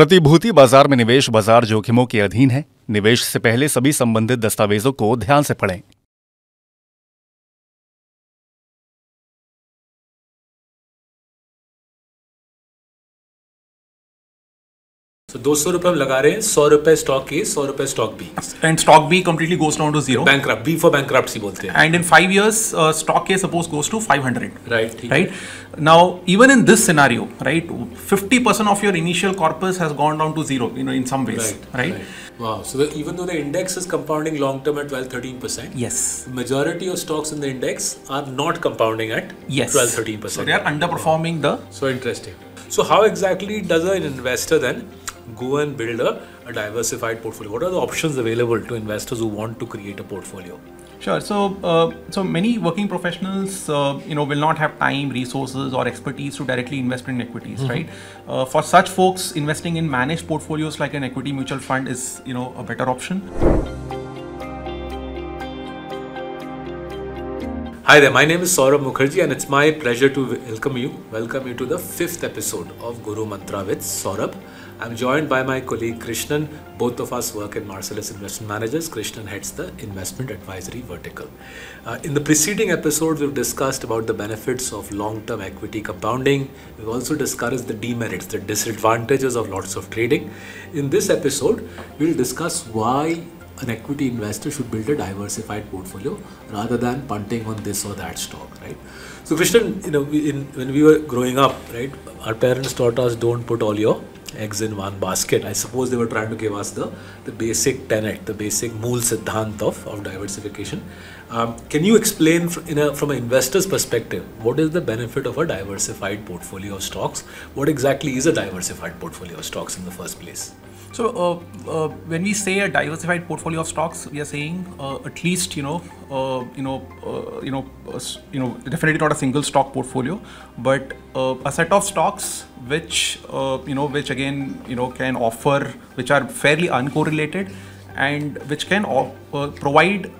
प्रतिभूति बाज़ार में निवेश बाज़ार जोखिमों के अधीन है। निवेश से पहले सभी संबंधित दस्तावेजों को ध्यान से पढ़ें। So दो सौ रुपए हम लगा रहे हैं सौ रुपए स्टॉक ए सौ रुपए stock B and stock B completely goes down to zero bankrupt B for bankruptcy बोलते हैं and in five years stock A suppose goes to five hundred right right now even in this scenario right fifty percent of your initial corpus has gone down to zero you know in some ways right Wow. So the, even though the index is compounding long term at 12 13%, yes. Majority of stocks in the index are not compounding at yes. 12 13%. So they are underperforming the. So interesting. So how exactly does an investor then go and build a, a diversified portfolio? What are the options available to investors who want to create a portfolio? Sure. So, uh, so many working professionals, uh, you know, will not have time, resources, or expertise to directly invest in equities, right? Uh, for such folks, investing in managed portfolios like an equity mutual fund is, you know, a better option. Hi there, my name is Saurabh Mukherjea and it's my pleasure to welcome you, welcome you to the fifth episode of Guru Mantra with Saurabh. I'm joined by my colleague Krishnan. Both of us work in Marcellus Investment Managers. Krishnan heads the investment advisory vertical. Uh, in the preceding episodes, we've discussed about the benefits of long-term equity compounding. We've also discussed the demerits, the disadvantages of lots of trading. In this episode, we'll discuss why an equity investor should build a diversified portfolio rather than punting on this or that stock, right? So, Krishnan, you know, in, when we were growing up, right, our parents taught us don't put all your eggs in one basket. I suppose they were trying to give us the, the basic tenet, the basic mool siddhant of, of diversification. Um, can you explain fr- a, from an investor's perspective, what is the benefit of a diversified portfolio of stocks? What exactly is a diversified portfolio of stocks in the first place? So uh, uh, when we say a diversified portfolio of stocks, we are saying uh, at least you know uh, you know uh, you know you know definitely not a single stock portfolio, but uh, a set of stocks which you know which again you know can offer which are fairly uncorrelated and which can provide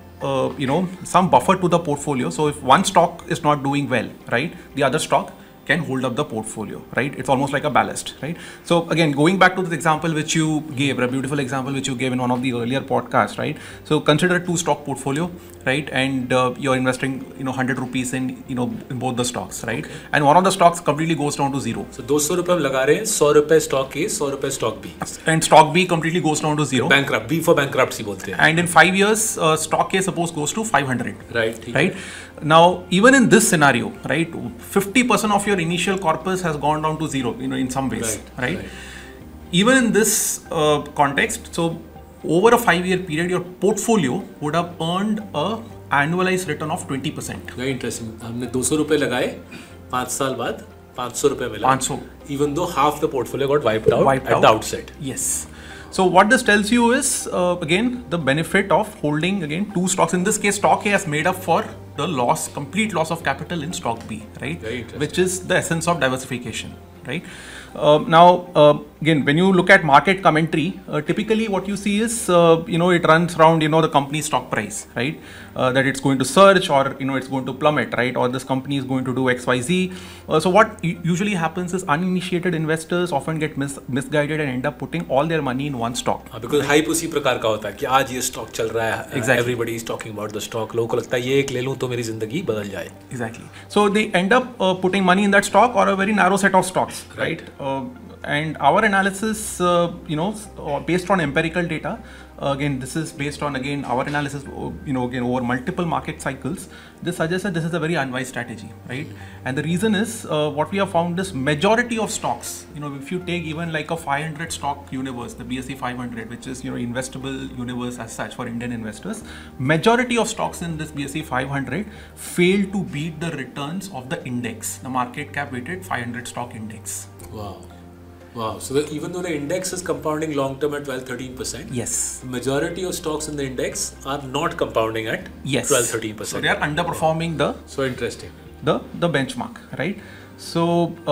you know some buffer to the portfolio. So if one stock is not doing well, right, the other stock can hold up the portfolio, right? It's almost like a ballast, right? So again, going back to this example which you gave, a beautiful example which you gave in one of the earlier podcasts, right? So consider a two-stock portfolio, right? And uh, you're investing, you know, 100 rupees in, you know, in both the stocks, right? And one of the stocks completely goes down to zero, So 200 रुपए हम लगा रहे हैं 100 रुपए stock ए 100 रुपए stock B and stock B completely goes down to zero. Bankrupt B for bankrupt बोलते हैं And in five years, uh, stock A suppose goes to 500. Right ठीक है right now even in this scenario right 50% of your initial corpus has gone down to zero you know in some ways Right, right, right. even in this uh, context so over a 5 year period your portfolio would have earned a annualized return of 20% very interesting हमने 200 रुपए लगाए पाँच साल बाद 500 रुपए मिला 500. Even though half the portfolio got wiped out Wiped eight out. The outset yes so what this tells you is uh, again the benefit of holding again two stocks. In this case stock a has made up for the loss complete loss of capital in stock b right? Which is the essence of diversification right now uh, again when you look at market commentary uh, typically what you see is uh, you know it runs around you know the company's stock price right uh, that it's going to surge or you know it's going to plummet right or this company is going to do xyz uh, so what u- usually happens is uninitiated investors often get mis- misguided and end up putting all their money in one stock because hype उसी प्रकार का होता है कि आज ये stock चल रहा है Exactly. Everybody is talking about the stock लोगों को लगता है ये एक ले लूं तो मेरी जिंदगी बदल जाए Exactly. So they end up uh, putting money in that stock or a very narrow set of stocks, right? Uh, And our analysis, uh, you know, uh, based on empirical data, uh, again, this is based on again our analysis, uh, you know, again over multiple market cycles. This suggests that this is a very unwise strategy, right? And the reason is uh, what we have found is majority of stocks. You know, if you take even like a 500 stock universe, the BSE 500, which is you know investable universe as such for Indian investors, majority of stocks in this BSE 500 fail to beat the returns of the index, the market cap weighted 500 stock index. Wow. Wow. So the, even though the index is compounding long term at 12 13%, Yes. majority of stocks in the index are not compounding at Yes. 12 13%. So they are underperforming the So interesting. the the benchmark, right? So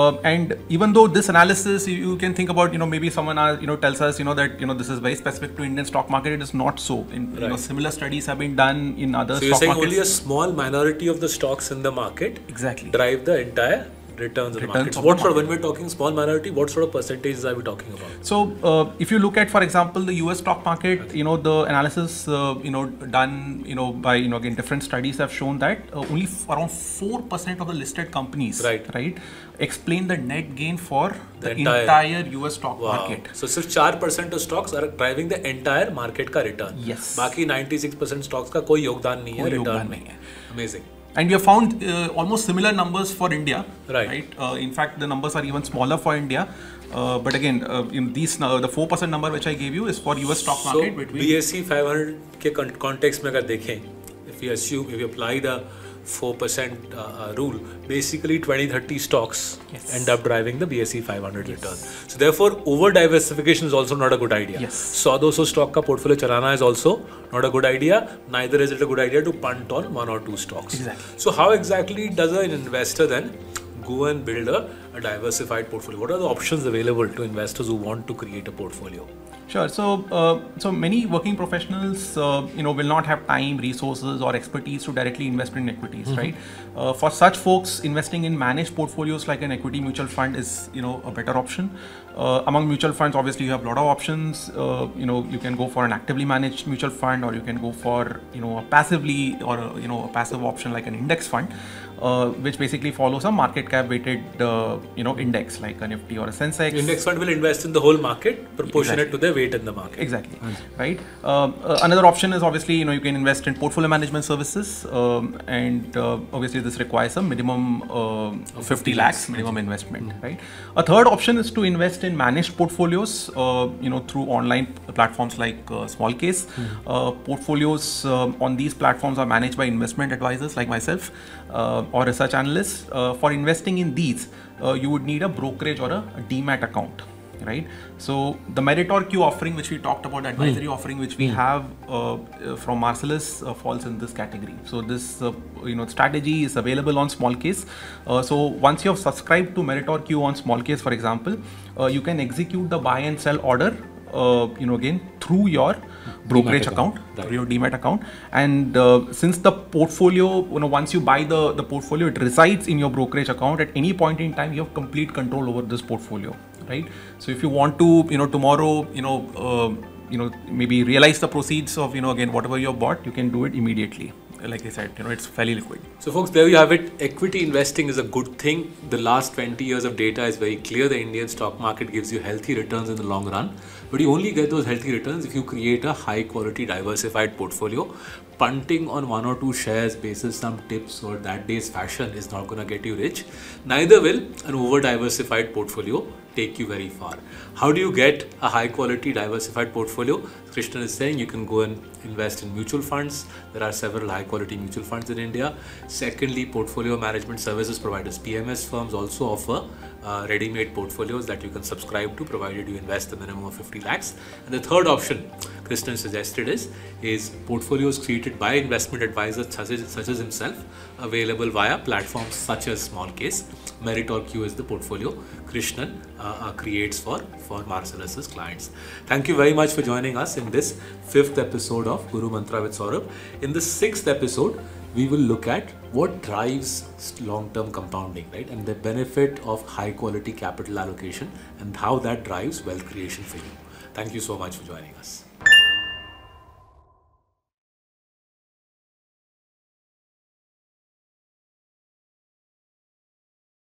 uh, and even though this analysis, you, you can think about, you know, maybe someone uh, you know tells us, you know, that you know this is very specific to Indian stock market. It is not so. In, you know, Right. similar studies have been done in other So you're stock saying markets. only a small minority of the stocks in the market exactly. drive the entire returns in the Returns market. of What the sort of, when we're talking small minority, what sort of percentages are we talking about? So, uh, if you look at, for example, the U.S. stock market, you know, the analysis, uh, you know, done, you know, by you know again different studies have shown that uh, only f- around four percent of the listed companies, Right. right, explain the net gain for the, The entire- entire, U.S. stock Wow. market. So सिर्फ चार percent of stocks are driving the entire market का return. Yes. बाकी 96 percent stocks का कोई योगदान नहीं है कोई return योगदान में. नहीं है. Amazing. And we have found uh, almost similar numbers for India. Right. Uh, in fact, the numbers are even smaller for India. Uh, but again, uh, in these uh, the four percent number which I gave you is for U.S. stock So market between BSE 500 के context में अगर देखें, if we assume if we apply the 4% uh, uh, rule, basically 20 30 stocks yes. end up driving the BSE 500 yes. return. So, therefore, over diversification is also not a good idea. Yes. So, those stock ka portfolio chalana is also not a good idea. Neither is it a good idea to punt on one or two stocks. Exactly. So, how exactly does an investor then go and build a, a diversified portfolio? What are the options available to investors who want to create a portfolio? Sure. So, uh, so many working professionals, uh, you know, will not have time, resources, or expertise to directly invest in equities, right? Uh, for such folks, investing in managed portfolios like an equity mutual fund is, you know, a better option. Uh, among mutual funds, obviously, you have a lot of options. Uh, you know, you can go for an actively managed mutual fund, or you can go for, you know, a passively or a, you know, a passive option like an index fund. Uh, which basically follows a market cap weighted, uh, you know, index like a Nifty or a Sensex. Index fund will invest in the whole market proportionate to their weight in the market. Exactly. Right. Um, uh, another option is obviously you know you can invest in portfolio management services, um, and uh, obviously this requires a minimum uh, 50 lakhs minimum investment. Right. A third option is to invest in managed portfolios. Uh, you know through online platforms like uh, Smallcase. Uh, portfolios um, on these platforms are managed by investment advisors like myself uh, or research analysts. Uh, for investing in these, uh, you would need a brokerage or a demat account right? So the MeritorQ offering which we talked about advisory offering which we have uh, uh, from marcellus uh, falls in this category. So this uh, you know strategy is available on Smallcase. Uh, so once you have subscribed to MeritorQ on Smallcase for example uh, you can execute the buy and sell order uh, you know again through your brokerage account, through your demat account. And uh, since the portfolio you know once you buy the the portfolio it resides in your brokerage account. At any point in time you have complete control over this portfolio right? So if you want to you know tomorrow you know uh, you know maybe realize the proceeds of you know again whatever you have bought you can do it immediately like i said you know it's fairly liquid So, folks, there you have it. Equity investing is a good thing. The last 20 years of data is very clear. The Indian stock market gives you healthy returns in the long run. But you only get those healthy returns if you create a high quality, diversified portfolio. Punting on one or two shares basis some tips or that day's fashion is not going to get you rich. Neither will an over diversified portfolio take you very far. How do you get a high quality diversified portfolio? Krishnan is saying you can go and invest in mutual funds. There are several high quality mutual funds in India. Secondly, portfolio management services providers, PMS firms also offer uh, ready made portfolios that you can subscribe to provided you invest the minimum of 50 lakhs. And the third option Krishnan suggested is, is portfolios created by investment advisors such as, such as himself available via platforms such as Smallcase. MeritorQ is the portfolio Krishnan uh, uh, creates for, for Marcellus's clients. Thank you very much for joining us in this fifth episode of Guru Mantra with Saurabh. In the sixth episode, we will look at what drives long-term compounding, right? And the benefit of high-quality capital allocation and how that drives wealth creation for you. Thank you so much for joining us.